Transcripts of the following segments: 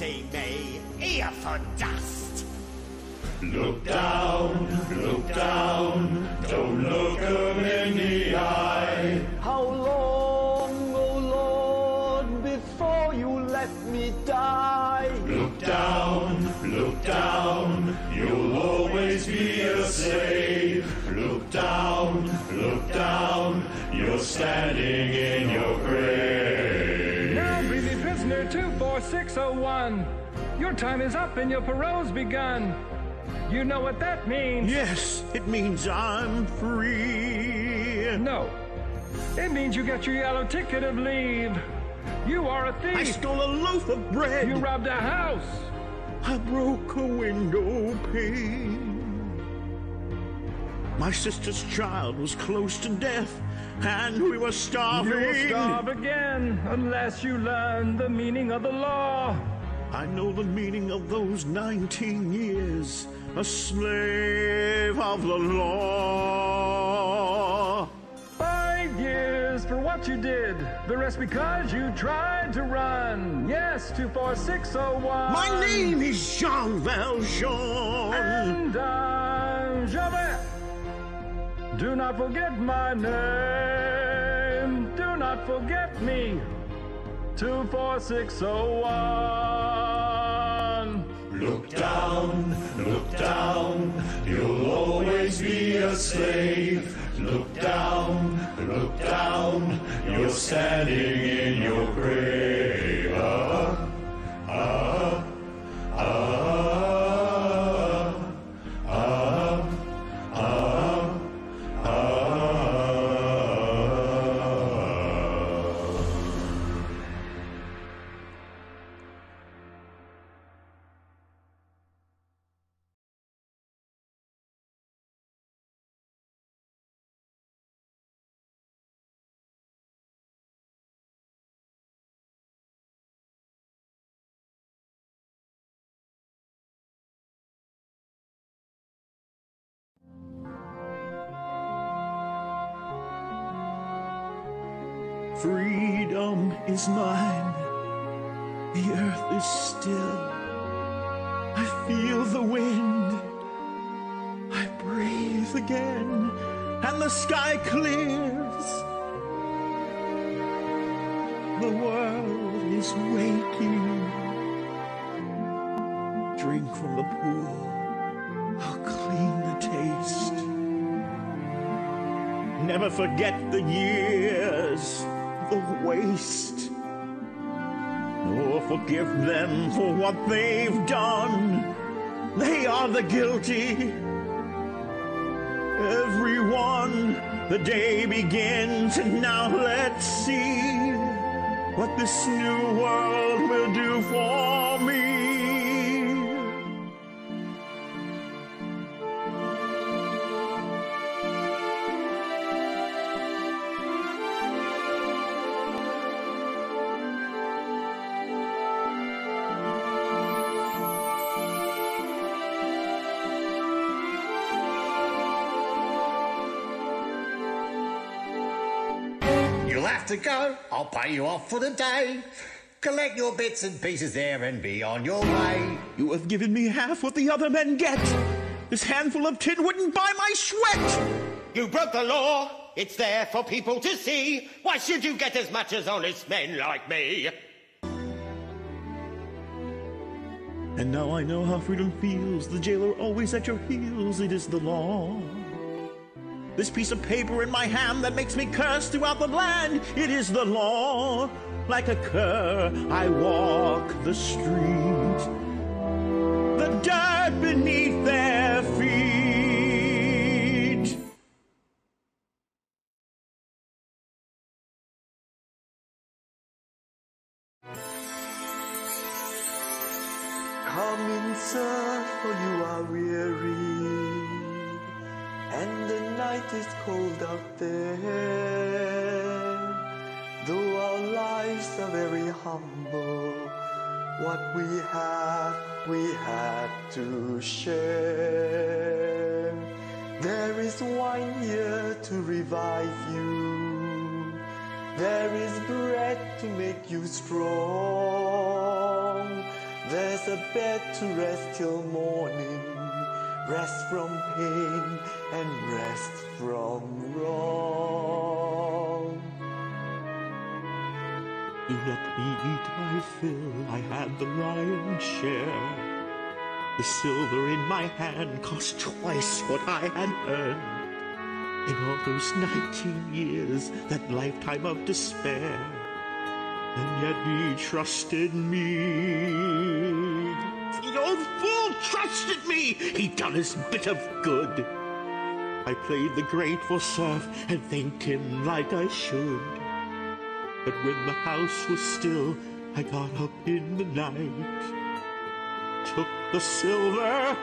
see me here for dust. Look down, look down. Don't look look 'em in the eye. How long, oh Lord, before you let me die? Look down, look down. You'll always be a slave. Look down, look down. You're standing in 24601, your time is up and your parole's begun. You know what that means? Yes, it means I'm free. No. It means you get your yellow ticket of leave. You are a thief. I stole a loaf of bread. You robbed a house. I broke a window pane. My sister's child was close to death, and we were starving. You will starve again unless you learn the meaning of the law. I know the meaning of those 19 years, a slave of the law. Five years for what you did. The rest because you tried to run. Yes, 24601. My name is Jean Valjean. And I'm Javert. Do not forget my name. Do not forget me. 24601. Look down, look down. You'll always be a slave. Look down, look down. You're standing in your grave. Freedom is mine. The earth is still. I feel the wind. I breathe again, and the sky clears. The world is waking. Drink from the pool. How clean the taste. Never forget the years, the waste. Nor forgive them for what they've done. They are the guilty. Everyone, the day begins, and now let's see what this new world will do for to go. I'll pay you off for the day. Collect your bits and pieces there and be on your way. You have given me half what the other men get. This handful of tin wouldn't buy my sweat. You broke the law. It's there for people to see. Why should you get as much as honest men like me? And now I know how freedom feels. The jailer always at your heels. It is the law. This piece of paper in my hand that makes me curse throughout the land. It is the law. Like a cur, I walk the street. The dirt beneath their those nineteen years, that lifetime of despair. And yet he trusted me. The old fool trusted me! He done his bit of good. I played the grateful serf and thanked him like I should. But when the house was still, I got up in the night, took the silver,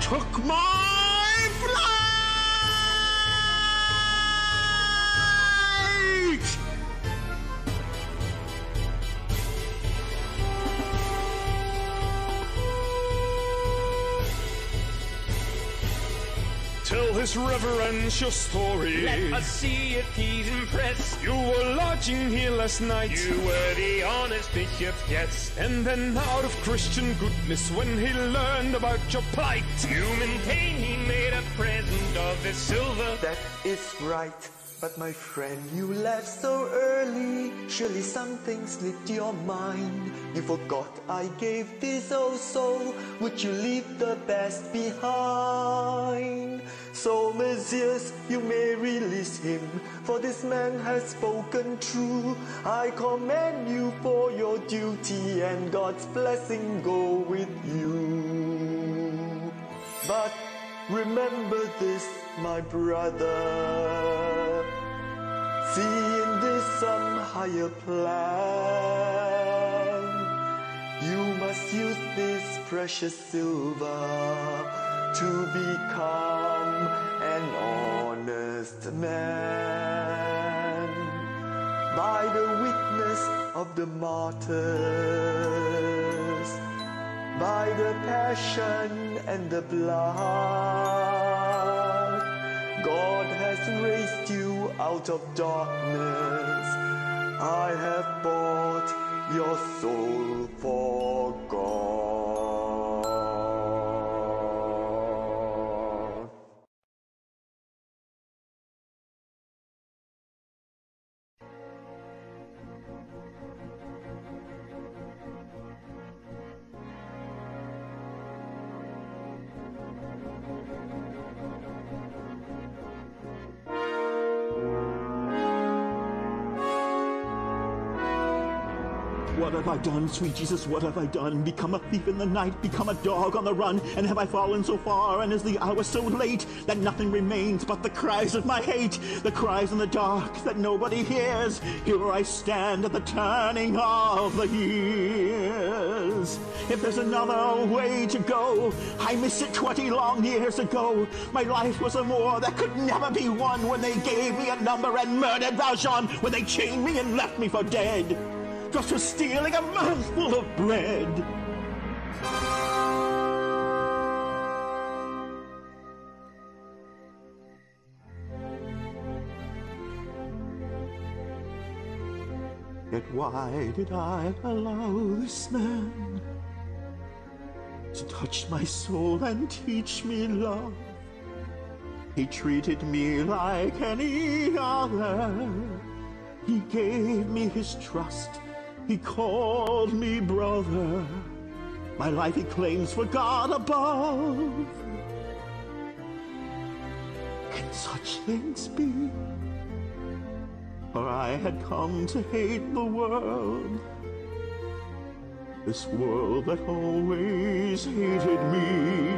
took my flight! Tell his reverential story. Let us see if he's impressed. You were lodging here last night. You were the honest bishop, yes. And then out of Christian goodness, when he learned about your plight, You maintain he made a present of the silver. That is right. But my friend, you left so early. Surely something slipped your mind. You forgot I gave this also. Would you leave the best behind? So, Messieurs, you may release him, for this man has spoken true. I commend you for your duty, and God's blessing go with you. But remember this, my brother. See in this some higher plan. You must use this precious silver to become an honest man. By the witness of the martyrs, by the passion and the blood. God has raised you out of darkness. I have bought your soul for God. What have I done, sweet Jesus? What have I done? Become a thief in the night, become a dog on the run, and have I fallen so far, and is the hour so late that nothing remains but the cries of my hate, the cries in the dark that nobody hears? Here I stand at the turning of the years. If there's another way to go, I missed it twenty long years ago. My life was a war that could never be won when they gave me a number and murdered Valjean, when they chained me and left me for dead just for stealing a mouthful of bread. Yet why did I allow this man to touch my soul and teach me love? He treated me like any other. He gave me his trust. He called me brother. My life he claims for God above. Can such things be? For I had come to hate the world. This world that always hated me.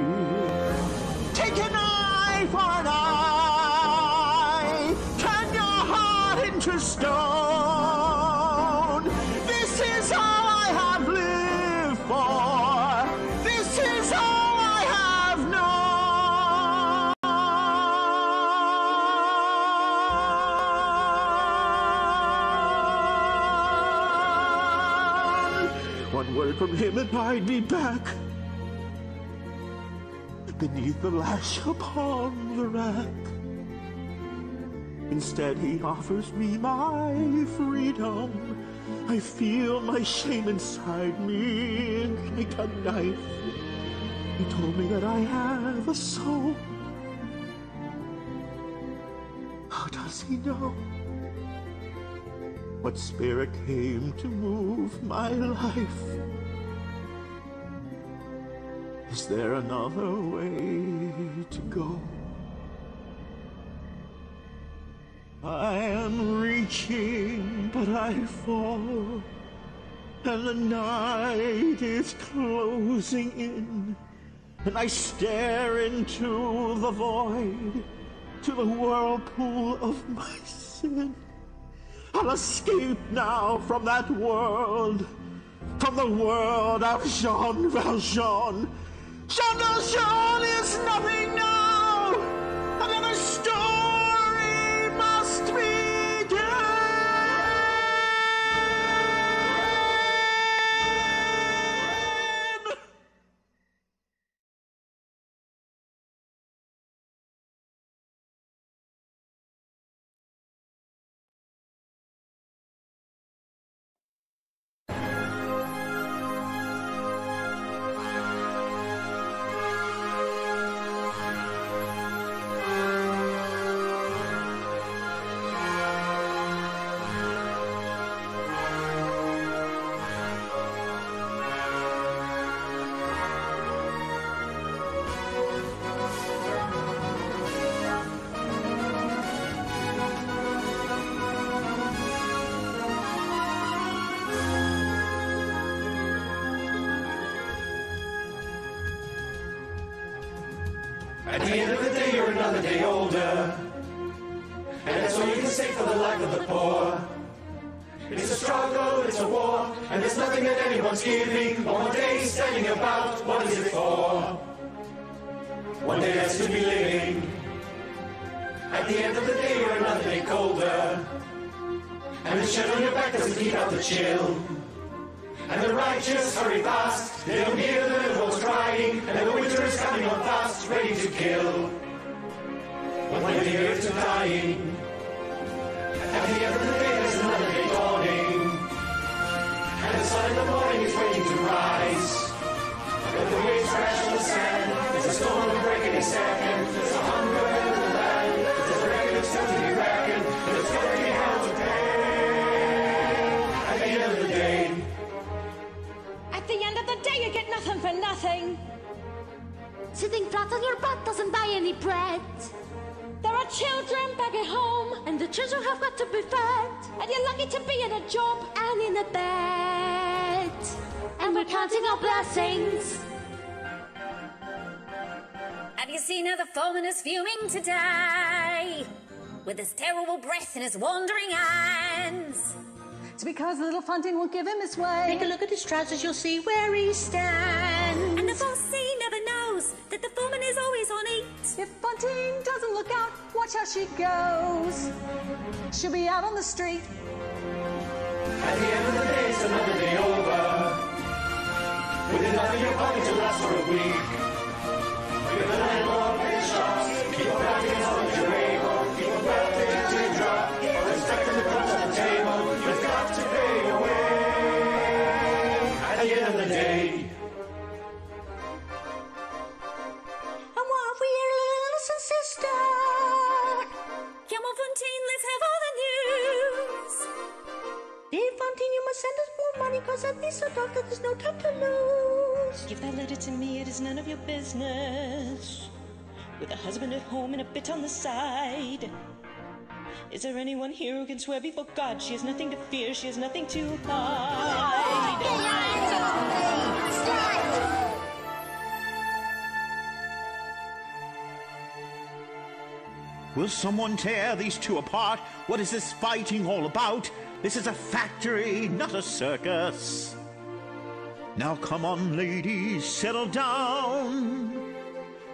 Take an eye for an eye. Turn your heart into stone. I'd be back beneath the lash upon the rack. Instead, he offers me my freedom. I feel my shame inside me like a knife. He told me that I have a soul. How does he know? What spirit came to move my life? Is there another way to go? I am reaching, but I fall. And the night is closing in. And I stare into the void, to the whirlpool of my sin. I'll escape now from that world, from the world of Jean Valjean. Jean Valjean is nothing now. Say for the life of the poor. It's a struggle, it's a war, and there's nothing that anyone's giving. One more day standing about, what is it for? One day has to be living. At the end of the day, you're another day colder. And the shirt on your back doesn't keep out the chill. And the righteous hurry fast, they don't hear the little ones crying, and the winter is coming on fast, ready to kill. One day the earth is dying. The day, there's another day dawning. And the sun in the morning is waiting to rise. But the waves crash on the sand, there's a storm will break any second. There's a hunger in the land, there's a record of still to be reckoned, and it's gonna be hell to pay. At the end of the day, At the end of the day, you get nothing for nothing. Sitting flat on your butt doesn't buy any bread. There are children back at home, And the children have got to be fed. and you're lucky to be in a job. And in a bed. And we're counting our blessings. Have you seen how the foreman is fuming today? With his terrible breath and his wandering hands. It's because little Fantine won't give him his way. Take a look at his trousers, you'll see where he stands. That the foreman is always on eight. If Bunting doesn't look out, watch how she goes. She'll be out on the street. At the end of the day, it's another day over. With enough in your pocket to last for a week. With the landlord pay the shops, keep your brackets on the table, little sister. Come on, Fantine, let's have all the news. Dear Fantine, you must send us more money, cause I'd be so dark that there's no time to lose. Give that letter to me, it is none of your business. With a husband at home and a bit on the side. Is there anyone here who can swear before God she has nothing to fear, she has nothing to hide? Will someone tear these two apart? What is this fighting all about? This is a factory, not a circus. Now come on, ladies, settle down.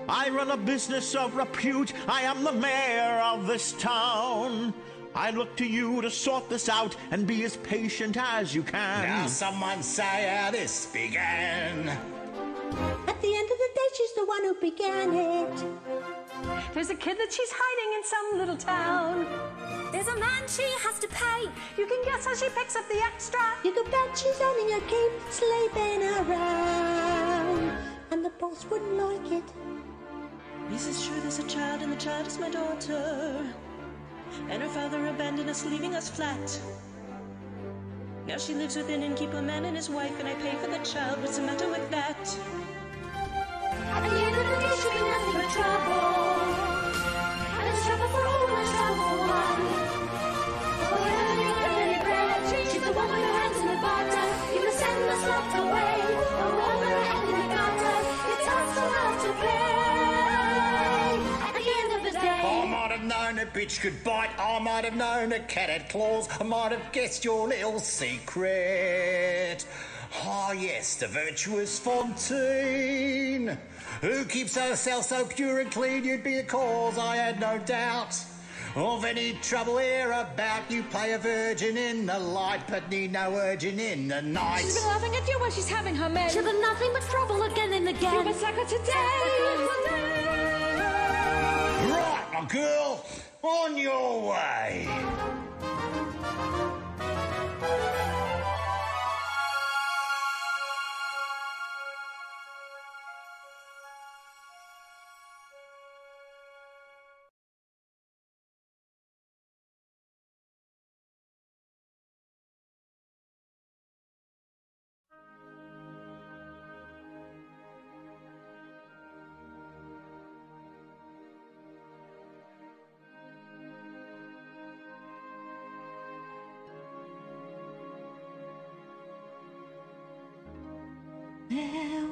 I run a business of repute. I am the mayor of this town. I look to you to sort this out and be as patient as you can. Now someone say how this began. She's the one who began it. There's a kid that she's hiding in some little town. There's a man she has to pay. You can guess how she picks up the extra. You can bet she's owning a cape, slaving around. And the boss wouldn't like it. Is it true there's a child and the child is my daughter? And her father abandoned us, leaving us flat. Now she lives with an innkeeper man and his wife, and I pay for the child. What's the matter with that? At the end of the day, she'll be nothing but trouble. And it's trouble for all, and it's trouble for one. Bread, she's the one with her hands in the butter. You send us locked away. In the gutter. It's us who have to pay. At the end of the day. I might have known a bitch could bite. I might have known a cat had claws. I might have guessed your little secret. Ah, yes, the virtuous Fantine. Who keeps herself so pure and clean? You'd be the cause, I had no doubt. Of any trouble here about, you play a virgin in the light, but need no urging in the night. She's been laughing at you while she's having her men. She'll be nothing but trouble again and again. You must sack her today. Right, my girl, on your way.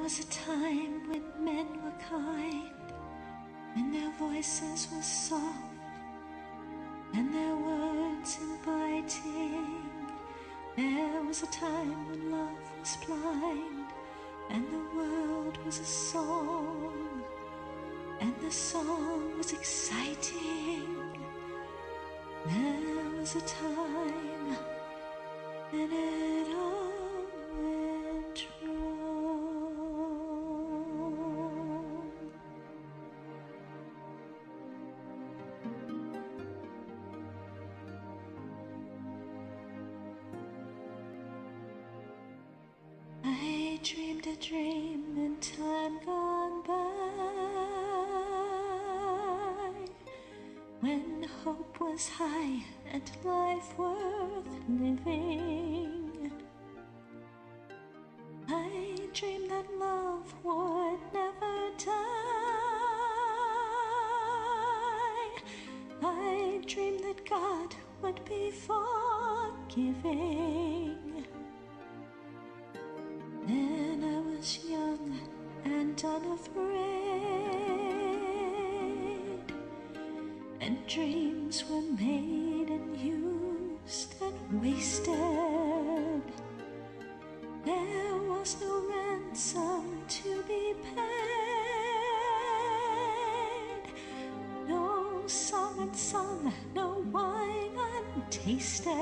Was a time when men were kind, when their voices were soft, and their words inviting. There was a time when love was blind, and the world was a song, and the song was exciting. There was a time when love would never die. I dreamed that God would be forgiving. Then I was young and unafraid, and dreams were made and used and wasted. There was no ransom taste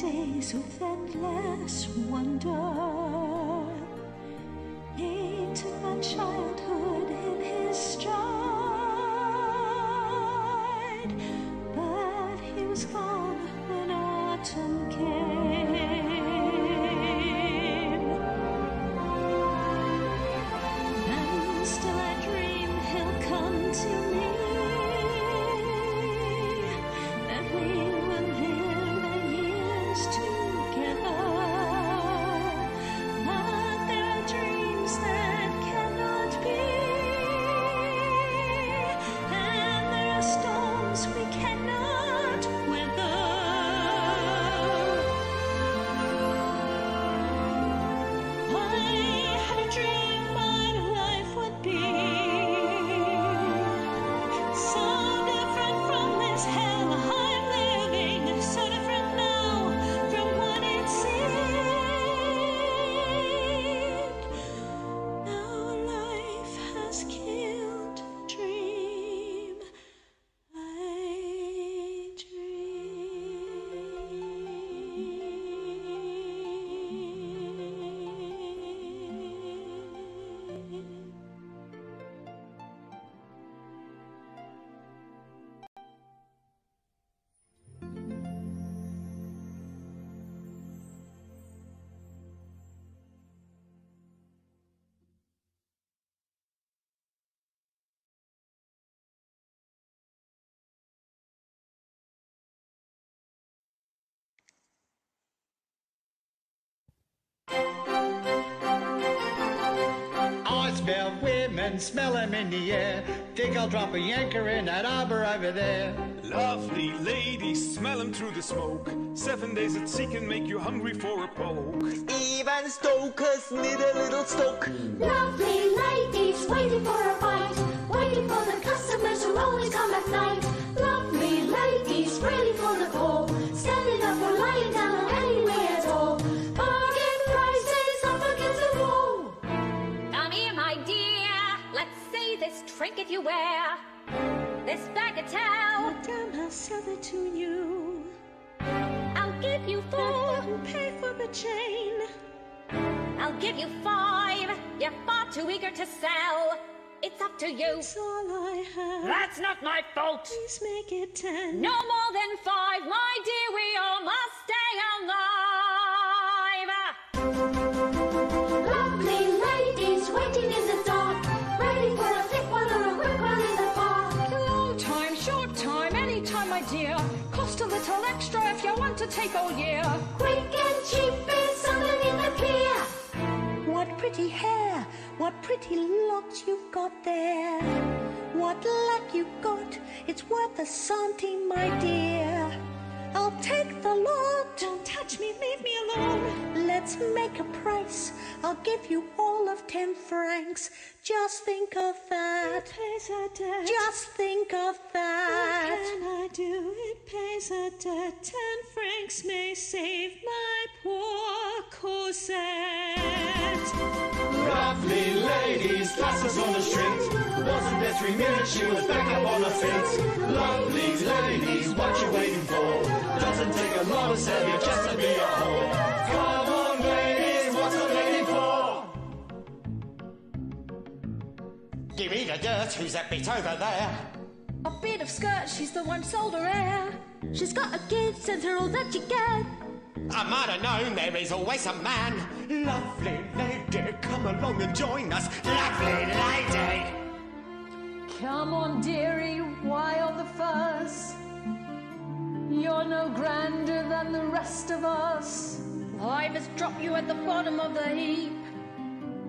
days with endless wonder. He took my childhood smell women, smell 'em in the air. Think I'll drop a yanker in that arbor over there. Lovely ladies, smell 'em through the smoke. Seven days at sea can make you hungry for a poke. Even stokers need a little stoke. Lovely ladies waiting for a fight, waiting for the customers who always come at night. This you wear. This bagatelle. Madame, I'll sell it to you. I'll give you four. And pay for the chain. I'll give you five. You're far too eager to sell. It's up to you. It's all I have. That's not my fault. Please make it ten. No more than five, my dear. We all must stay alive. Little extra if you want to take all year. Quick and cheap is underneath the pier. What pretty hair, what pretty locks you've got there. What luck you've got, it's worth a centime, my dear. I'll take the lot. Don't touch me, leave me alone. Let's make a price. I'll give you all of ten francs. Just think of that. It pays a debt. Just think of that. What can I do? It pays a debt. Ten francs may save my poor Cosette. Lovely ladies, glasses on the street. Wasn't there three minutes she was back up on her feet? Lovely ladies, what you waiting for? Doesn't take a lot of savvy just to be a whore. Come on, ladies, what's the lady for? Give me the dirt, who's that bit over there? A bit of skirt, she's the one sold her hair. She's got a kid, sent her all that you get. I might have known there is always a man. Lovely lady, come along and join us. Lovely lady. Come on, dearie, why all the fuss? You're no grander than the rest of us. Life has dropped you at the bottom of the heap.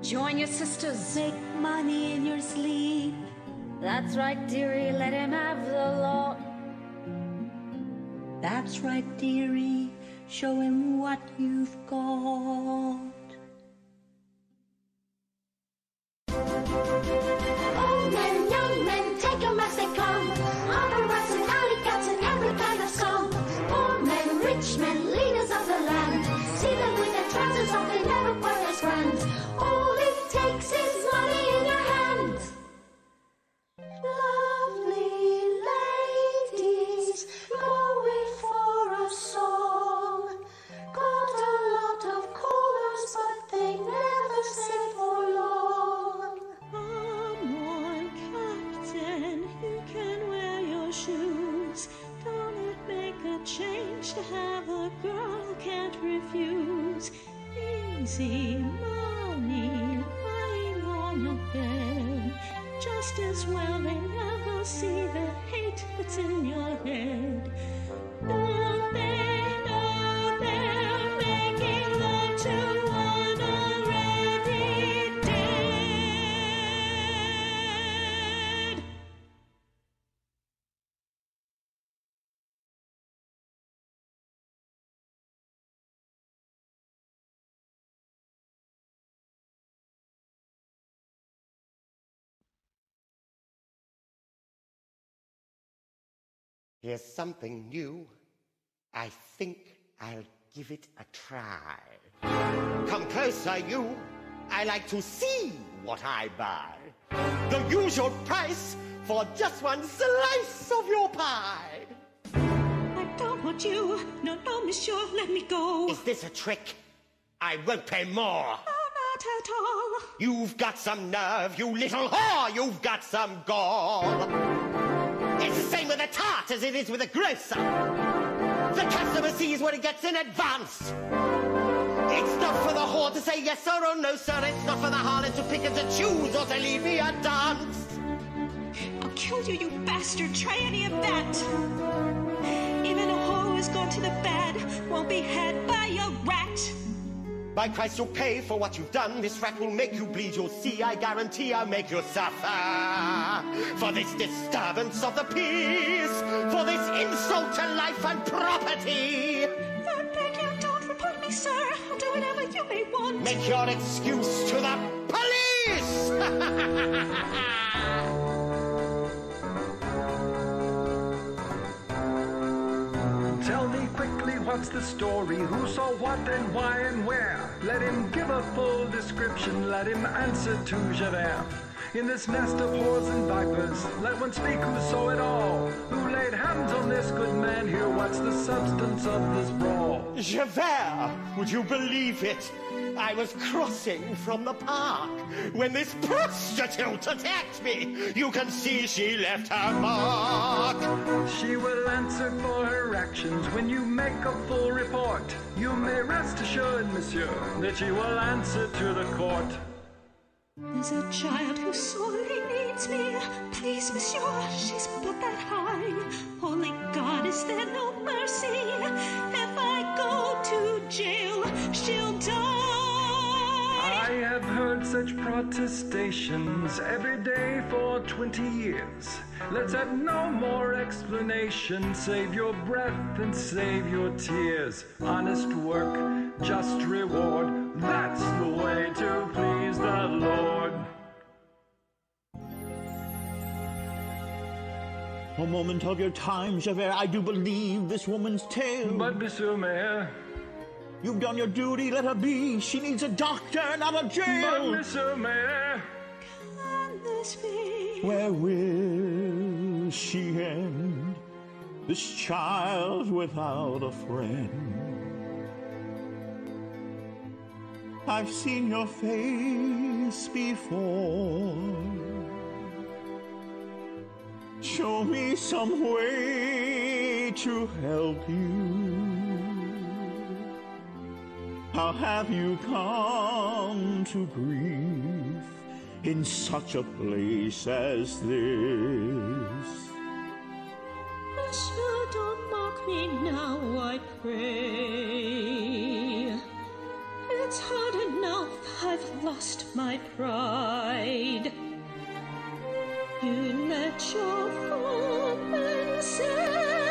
Join your sisters. Make money in your sleep. That's right, dearie. Let him have the lot. That's right, dearie. Show him what you've got. Here's something new. I think I'll give it a try. Come closer, you. I like to see what I buy. The usual price for just one slice of your pie. I don't want you. No, no, monsieur, let me go. Is this a trick? I won't pay more. Oh, not at all. You've got some nerve, you little whore. You've got some gall. It's the same with a tart as it is with a grocer. The customer sees what he gets in advance. It's not for the whore to say yes sir or oh no sir. It's not for the harlot to pick and to choose or to leave me a dance. I'll kill you, you bastard. Try any of that. Even a whore who's gone to the bad won't be had by a rat. By Christ, you'll pay for what you've done. This rat will make you bleed. You'll see, I guarantee I'll make you suffer. For this disturbance of the peace. For this insult to life and property. I beg you, don't report me, sir. I'll do whatever you may want. Make your excuse to the police! what's the story? Who saw what and why and where? Let him give a full description. Let him answer to Javert. In this nest of whores and vipers, let one speak who saw it all. Who laid hands on this good man here? What's the substance of this brawl? Javert, would you believe it? I was crossing from the park when this prostitute attacked me. You can see she left her mark. She will answer for her actions when you make a full report. You may rest assured, monsieur, that she will answer to the court. There's a child who sorely needs me. Please, monsieur, she's but that high. Holy God, is there no mercy? If I go to jail, she'll die. I have heard such protestations every day for 20 years. Let's have no more explanation. Save your breath and save your tears. Honest work, just reward. That's the way to please the Lord. A moment of your time, Javert. I do believe this woman's tale. But, Monsieur Mayor. You've done your duty, let her be. She needs a doctor, not a But, jail. Monsieur Mayor. Can this be? Where will she end? This child without a friend. I've seen your face before. Show me some way to help you. How have you come to grief in such a place as this? Monsieur, don't mock me now, I pray. It's hard enough I've lost my pride. You let your footman set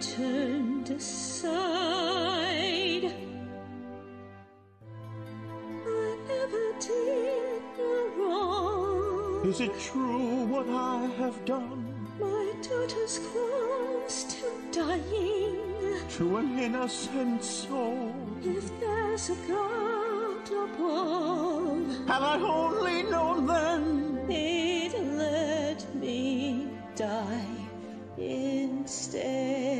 turned aside. I never did no wrong. Is it true what I have done My daughter's close to dying. to an innocent soul? If there's a God above, Had I only known then, He'd let me die instead.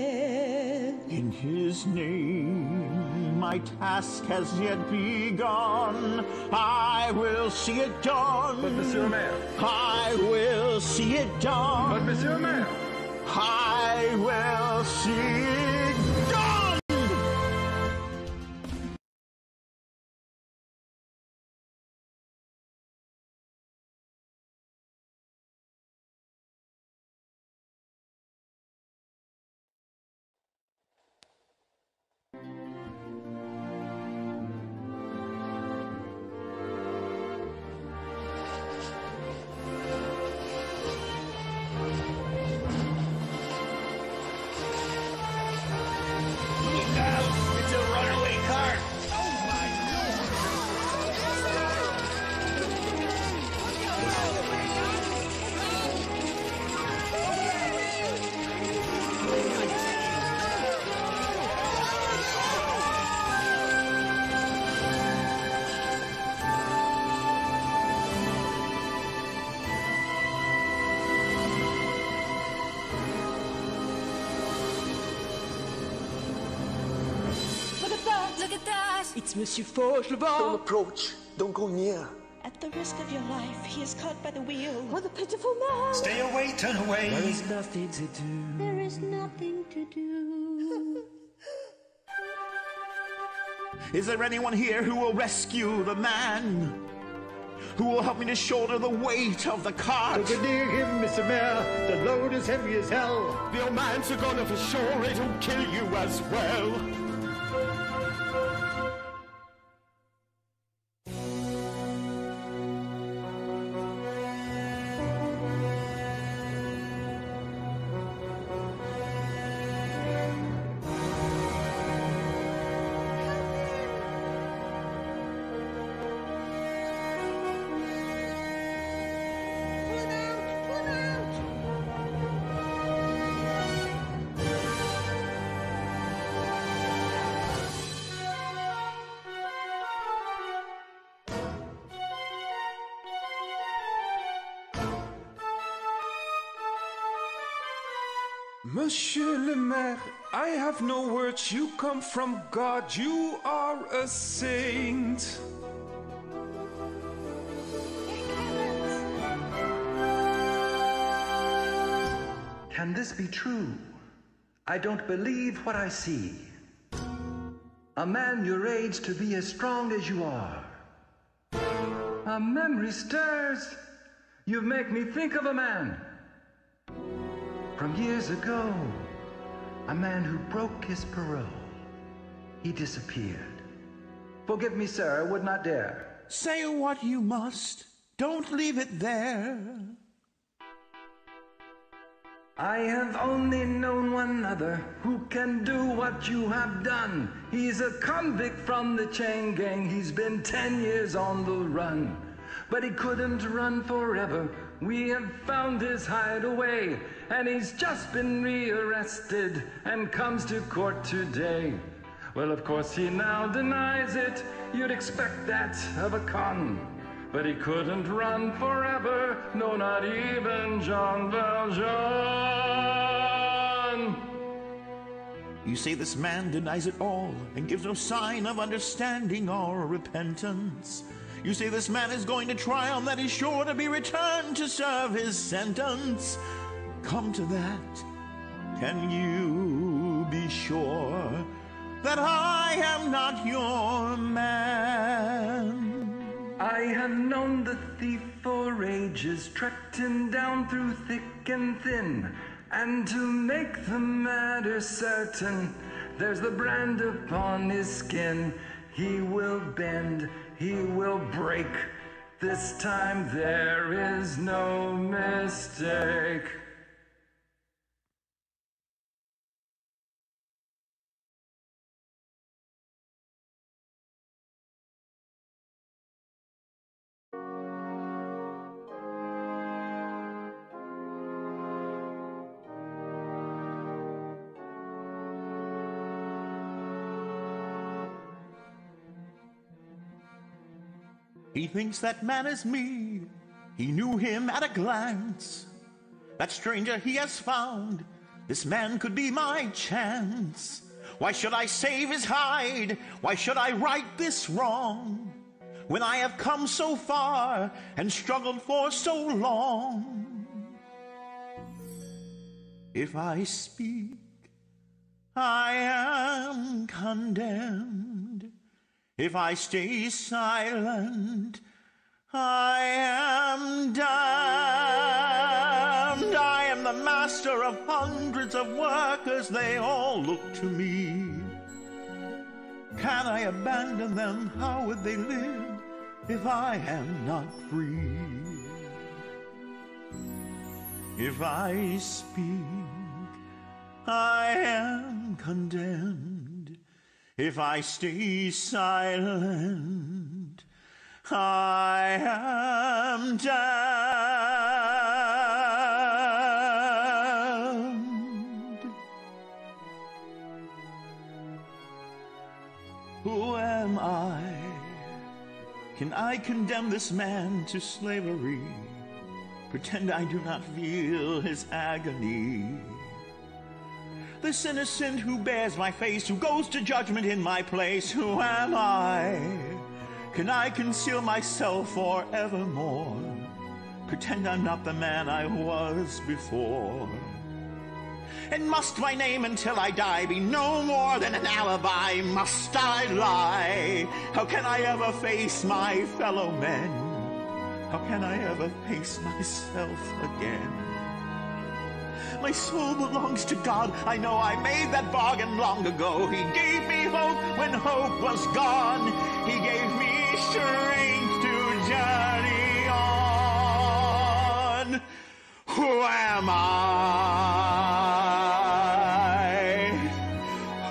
in His name, my task has yet begun. I will see it done. But, Monsieur Mayor. I will see it done. But, Monsieur Mayor. I will see that! It's Monsieur Don't approach. Don't go near. At the risk of your life, he is caught by the wheel. What a pitiful man! Stay away, turn away. There is nothing to do. There is nothing to do. Is there anyone here who will rescue the man? Who will help me to shoulder the weight of the cart? Don't get near him, Mr. Mayor. The load is heavy as hell. The old man's a gonna for sure, it'll kill you as well. Monsieur le Maire, I have no words. You come from God. You are a saint. Can this be true? I don't believe what I see. A man your age to be as strong as you are. A memory stirs. You make me think of a man. From years ago, a man who broke his parole. He disappeared. Forgive me, sir, I would not dare. Say what you must. Don't leave it there. I have only known one other who can do what you have done. He's a convict from the chain gang. He's been ten years on the run. But he couldn't run forever. We have found his hideaway, and he's just been rearrested and comes to court today. Well, of course, he now denies it. You'd expect that of a con. But he couldn't run forever, no, not even Jean Valjean. You say this man denies it all and gives no sign of understanding or repentance. You say this man is going to trial and that he's sure to be returned to serve his sentence. Come to that, can you be sure that I am not your man? I have known the thief for ages, tracked him down through thick and thin. And to make the matter certain, there's the brand upon his skin. He will bend, he will break. This time there is no mistake. He thinks that man is me. He knew him at a glance. That stranger he has found. This man could be my chance. Why should I save his hide? Why should I right this wrong? When I have come so far and struggled for so long. If I speak, I am condemned. If I stay silent, I am damned. I am the master of hundreds of workers, they all look to me. Can I abandon them? How would they live if I am not free? If I speak, I am condemned. If I stay silent, I am damned. Who am I? Can I condemn this man to slavery? Pretend I do not feel his agony. This innocent who bears my face, who goes to judgment in my place, who am I? Can I conceal myself forevermore? Pretend I'm not the man I was before. And must my name until I die be no more than an alibi? Must I lie? How can I ever face my fellow men? How can I ever face myself again? My soul belongs to God. I know I made that bargain long ago. He gave me hope when hope was gone. He gave me strength to journey on. Who am I?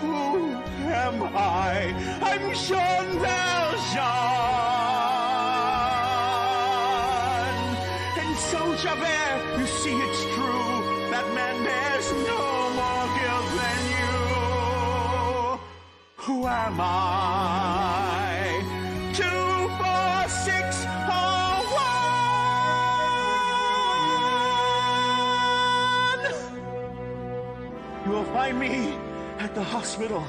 Who am I? I'm Jean am I? Two, four, six, oh, one. You will find me at the hospital.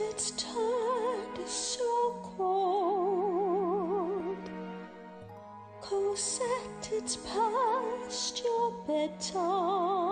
It's turned so cold. Cosette, it's past your bedtime.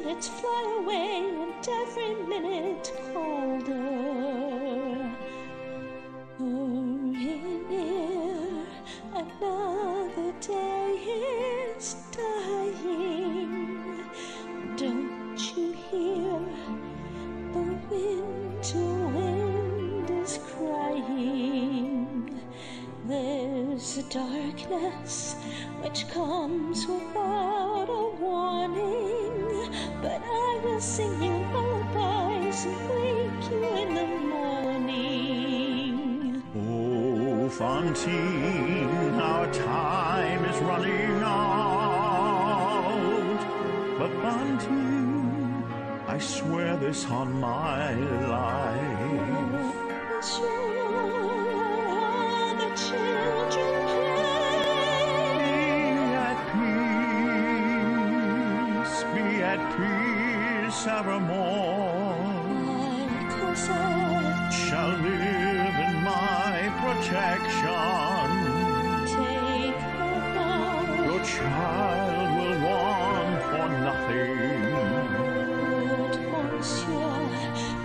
Minutes fly away, and every minute colder. Oh, Hurry near, another day is dying. Don't you hear the winter wind is crying? There's a darkness which comes without Fantine, our time is running out. But Fantine, I swear this on my life. The children Peace, be at peace evermore. Protection. Take her. Your child will want for nothing. Good monsieur,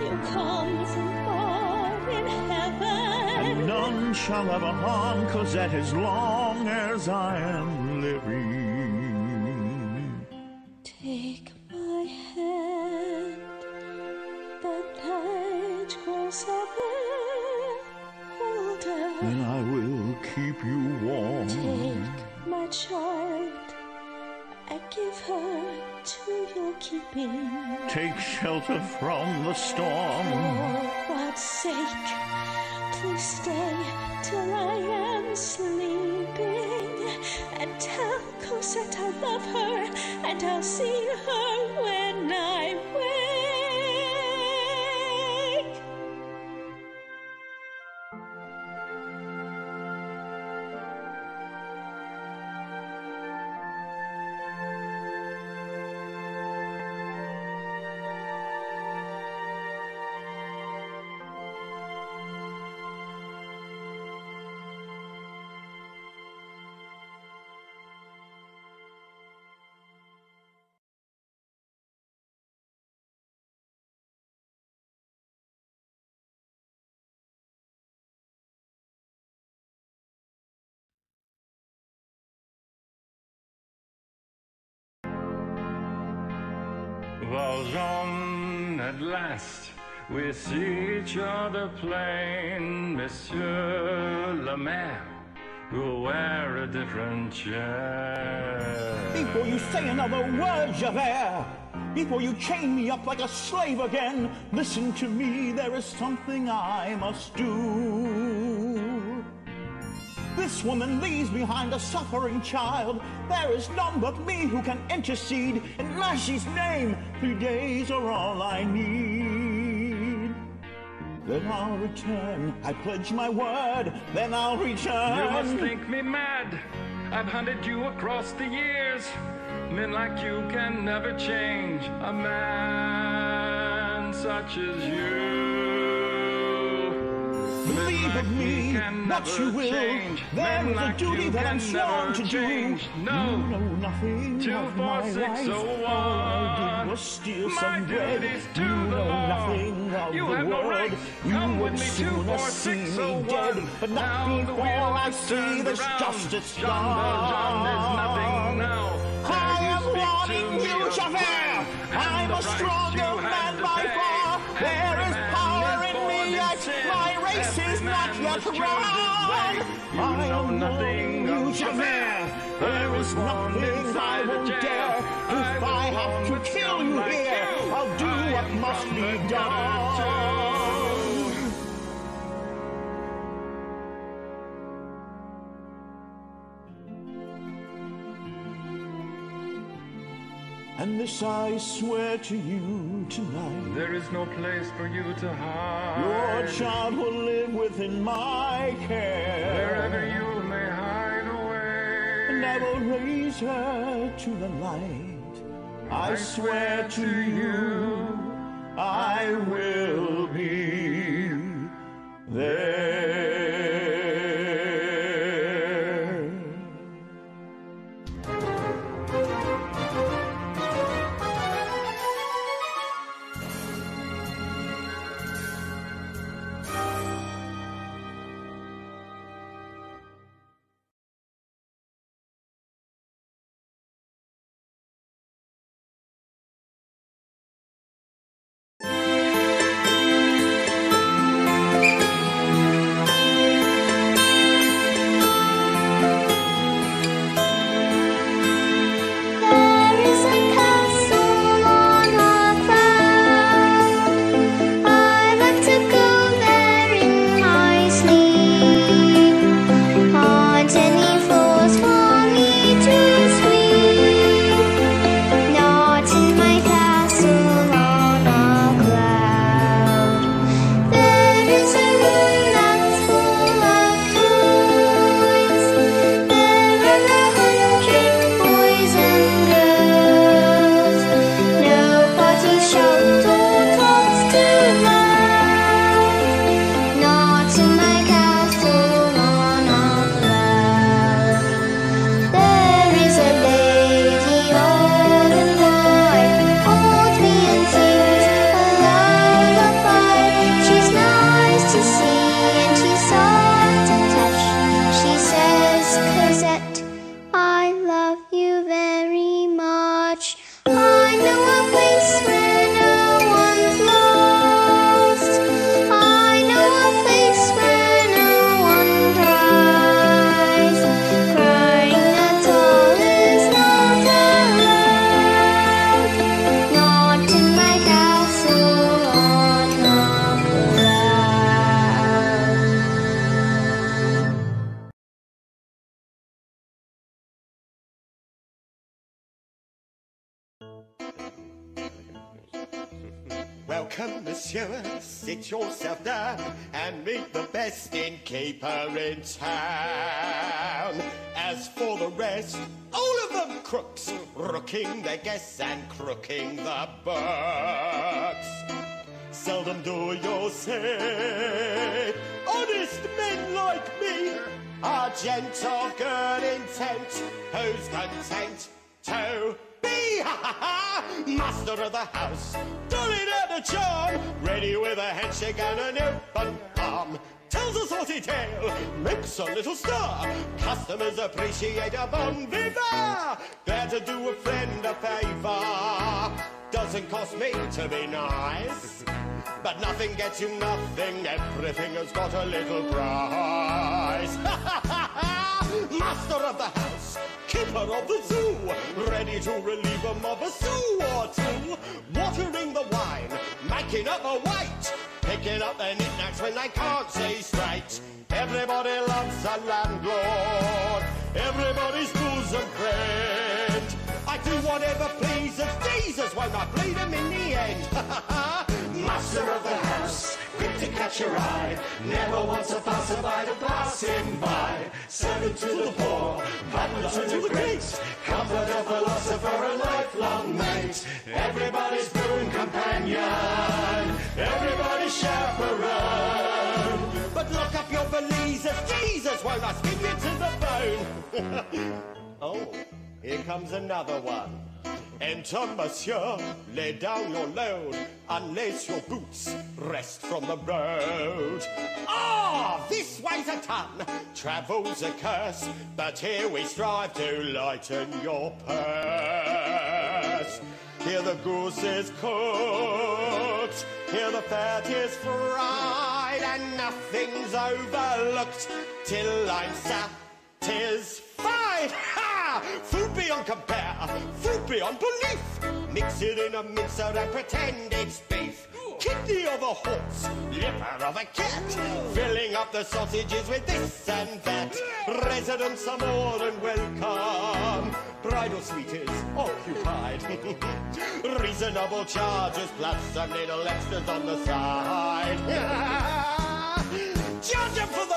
you come from far in heaven. And none shall ever harm Cosette as long as I am from the storm. For God's sake, please stay till I am sleeping. And tell Cosette I love her, and I'll see her when I wake. Valjean, at last, we see each other plain, Monsieur le Maire, who'll wear a different chair. Before you say another word, Javert, before you chain me up like a slave again, listen to me, there is something I must do. This woman leaves behind a suffering child. There is none but me who can intercede in Lashy's name. Three days are all I need. Then I'll return. I pledge my word. Then I'll return. You must think me mad. I've hunted you across the years. Men like you can never change a man such as you. Believe of me what you will. There is a duty that I'm sworn to do. No. You know nothing Two, of four, my six, life. oh, oh All I one. did was steal My some bread. You know law. nothing of You the have no right. You Come would me, sooner see six, me oh, dead, but not the before I see this around. justice done. Valjean, there's nothing now. I am warning you, Javert. I'm a stronger not man yet must choose his wrong. You I know nothing you, of. Javert. There is was nothing I won't dare. If I have to kill you here. I'll do what must be done. And this I swear to you tonight. There is no place for you to hide. Your child will live within my care. Wherever you may hide away. And I will raise her to the light. I, I swear swear to you, I will be. There Yourself down and meet the best innkeeper in town. As for the rest, all of them crooks, rooking their guests and crooking the books. Seldom do you see honest men like me, a gent of good intent, who's content to be master of the house, doing out the charm, ready with a handshake and an open palm. Tells a saucy tale, makes a little stir. Customers appreciate a bon vivant. Glad to do a friend a favor. doesn't cost me to be nice. But nothing gets you nothing, everything has got a little price. Master of the house, keeper of the zoo, ready to relieve a mob a sou or two. Watering the wine, making up a white, picking up their knickknacks when they can't see straight. Everybody loves a landlord, everybody's bosom friend. I do whatever pleases Jesus, won't I bleed him in the end? Master of the house, quick to catch your eye, never wants a passerby to pass him by. Servant to the poor, butler to the great, comforter, philosopher, and lifelong mate. Everybody's boon companion, everybody's chaperone. But lock up your valises, Jesus, won't skin you to the bone? oh, here comes another one. Enter, monsieur, lay down your load, unlace your boots, rest from the road. Ah, this weighs a ton, travel's a curse, but here we strive to lighten your purse. Here the goose is cooked, here the fat is fried, and nothing's overlooked till I'm satisfied. Food beyond compare, food beyond belief. Mix it in a mixer and pretend it's beef. Kidney of a horse, liver of a cat, filling up the sausages with this and that. Residents are more than welcome. Bridal suite is occupied. Reasonable charges plus some little extras on the side. Judge them for the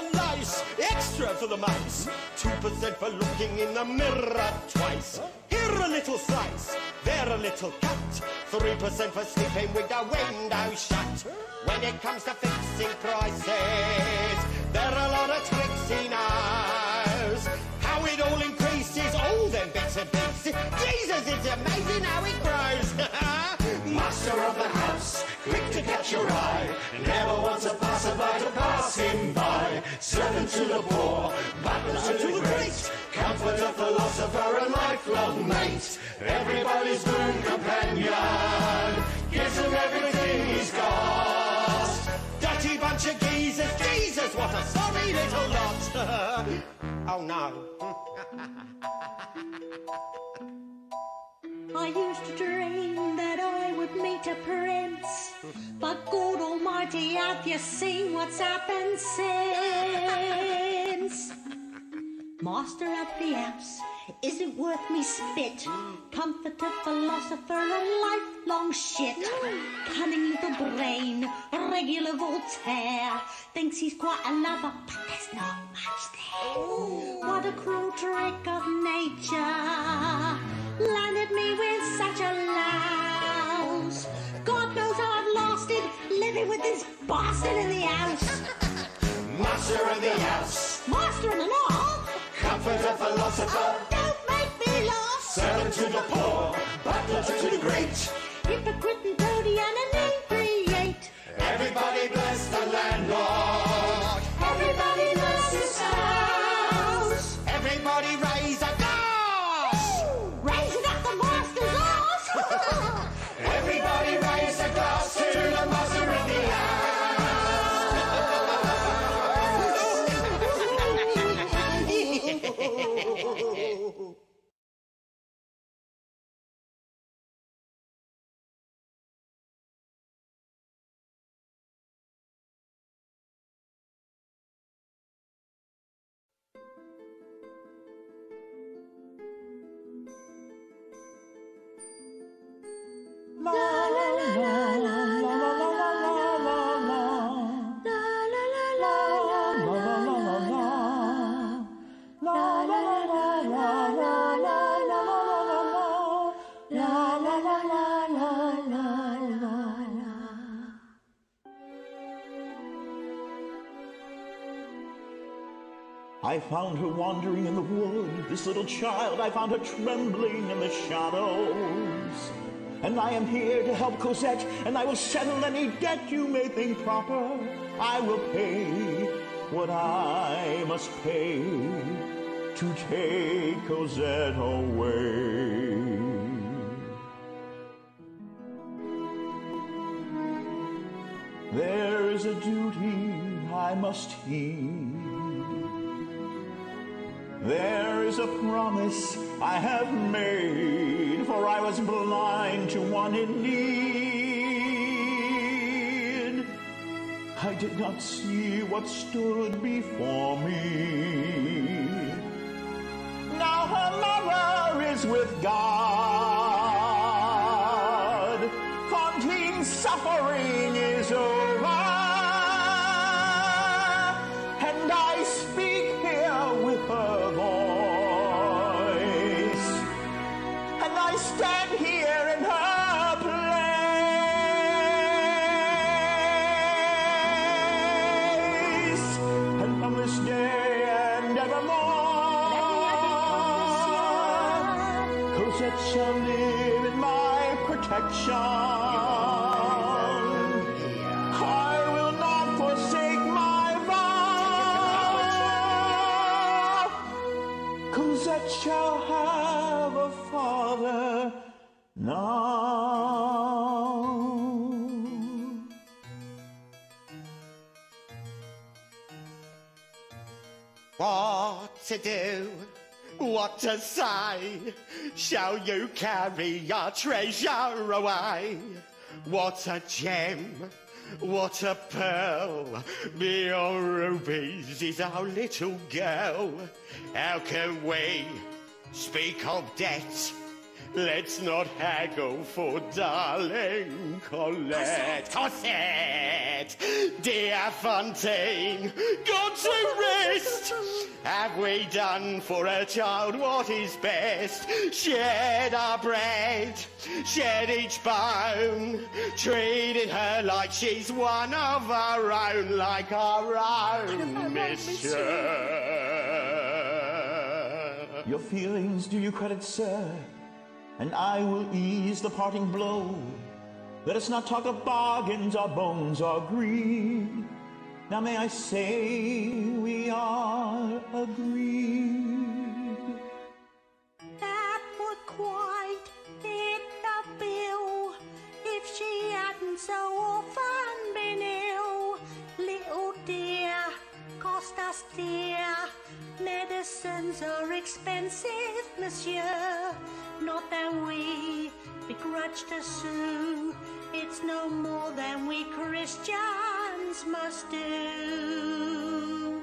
lice, extra for the mice. Two percent for looking in the mirror twice. Here a little slice, there a little cut. Three percent for sleeping with the window shut. When it comes to fixing prices, there are a lot of tricks in knows. How it all increases, all them bits and pieces. Jesus, it's amazing how it grows. Master of the house, quick to catch your eye, never wants a passerby to pass him by. Servant to the poor, butler to the great, comforter, philosopher, and lifelong mate. Everybody's boon companion, gives him everything he's got. Dirty bunch of geezers, Jesus, what a sorry little lot. oh no. I used to dream would meet a prince, but God Almighty, have you seen what's happened since? Master of the house, is it worth me spit? Comforter, philosopher, and lifelong shit. Cunning little brain, regular Voltaire, thinks he's quite a lover, but there's not much there. What a cruel trick of nature landed me with such a living with this bastard in the house. Master of the house, Master and all, comforter, philosopher, oh, don't make me lost. servant to the poor, butler to the great. Hypocrite and toady and an inebriate. Everybody bless found her wandering in the wood, this little child. I found her trembling in the shadows. And I am here to help Cosette, and I will settle any debt you may think proper. I will pay what I must pay to take Cosette away. There is a duty I must heed there is a promise I have made, for I was blind to one in need. I did not see what stood before me. Now her mother is with God. To do? What to say? Shall you carry your treasure away? What a gem, what a pearl, beyond rubies is our little girl. How can we speak of debt? Let's not haggle for darling Colette. Cosette, dear Fantine, go to rest. Have we done for a child what is best? Shared our bread, shared each bone, treated her like she's one of our own, like our own, monsieur. Your feelings do you credit, sir, and I will ease the parting blow. Let us not talk of bargains or bones or greed. Now may I say we are agreed. That would quite fit the bill if she hadn't so often been ill. Little dear, cost us dear. Medicines are expensive, monsieur. Not that we begrudge to sue. It's no more than we Christians must do.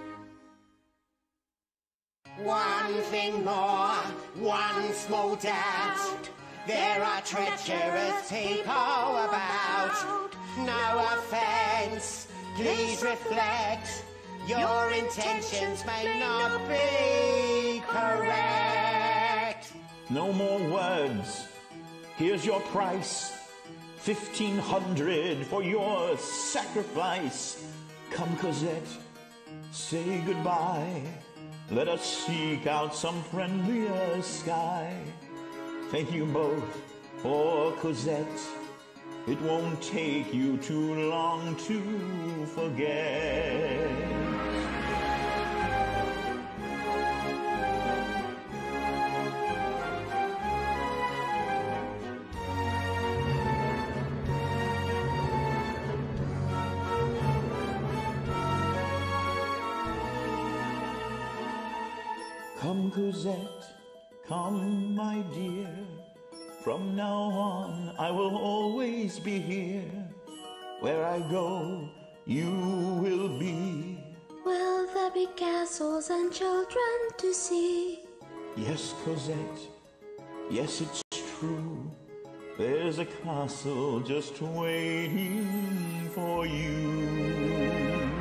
One thing more, one small doubt. There are treacherous people about. No offense, please reflect. Your intentions may not be correct. No more words. Here's your price. Fifteen hundred for your sacrifice. Come, Cosette, say goodbye. Let us seek out some friendlier sky. Thank you both for Cosette. It won't take you too long to forget. Come, Cosette, come, my dear. From now on, I will always be here. Where I go, you will be. Will there be castles and children to see? Yes, Cosette. Yes, it's true. There's a castle just waiting for you.